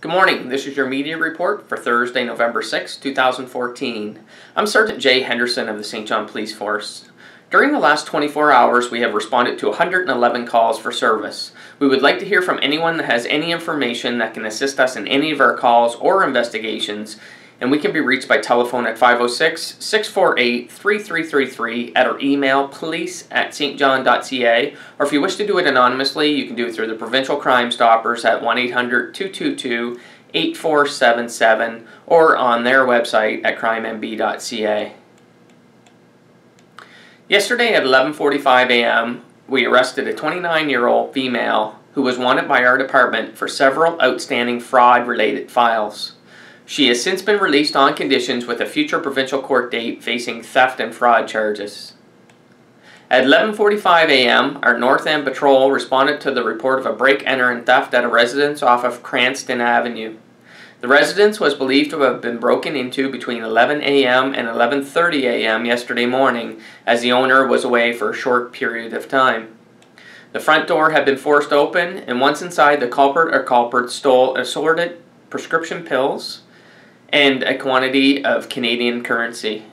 Good morning. This is your media report for Thursday, November 6, 2014. I'm Sergeant Jay Henderson of the Saint John Police Force. During the last 24 hours, we have responded to 111 calls for service. We would like to hear from anyone that has any information that can assist us in any of our calls or investigations, and we can be reached by telephone at 506-648-3333 at our email police at saintjohn.ca or if you wish to do it anonymously you can do it through the provincial crime stoppers at 1-800-222-8477 or on their website at crimenb.ca. Yesterday at 11:45 a.m. we arrested a 29-year-old female who was wanted by our department for several outstanding fraud related files. She has since been released on conditions with a future provincial court date facing theft and fraud charges. At 11:45 a.m., our North End patrol responded to the report of a break, enter, and theft at a residence off of Cranston Avenue. The residence was believed to have been broken into between 11 a.m. and 11:30 a.m. yesterday morning, as the owner was away for a short period of time. The front door had been forced open, and once inside, the culprit or culprits stole assorted prescription pills, and a quantity of Canadian currency.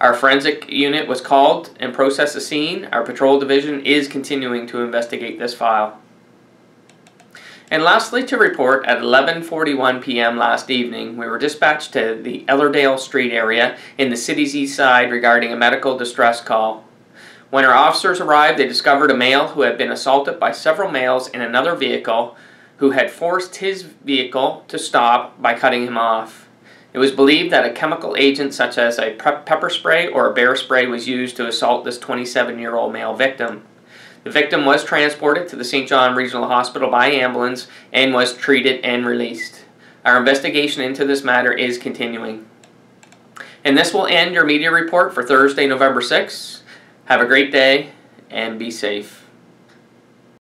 Our forensic unit was called and processed the scene. Our patrol division is continuing to investigate this file. And lastly to report, at 11.41 p.m. last evening, we were dispatched to the Ellerdale Street area in the city's east side regarding a medical distress call. When our officers arrived, they discovered a male who had been assaulted by several males in another vehicle who had forced his vehicle to stop by cutting him off. It was believed that a chemical agent such as a pepper spray or a bear spray was used to assault this 27-year-old male victim. The victim was transported to the Saint John Regional Hospital by ambulance and was treated and released. Our investigation into this matter is continuing. And this will end your media report for Thursday, November 6th. Have a great day and be safe.